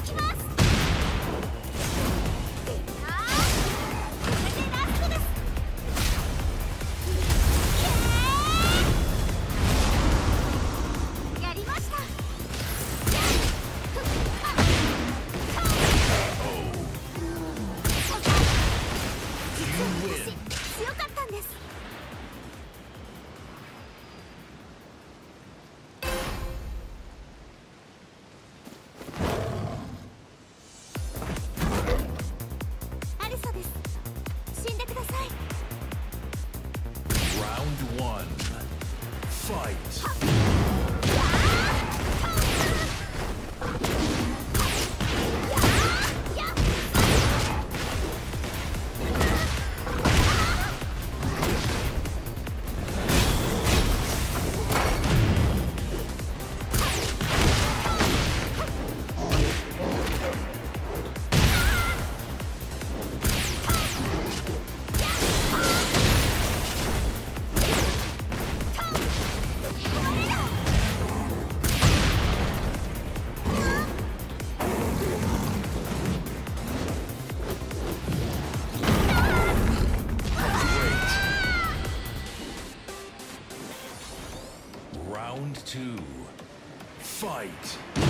行きます。Fight! two, fight!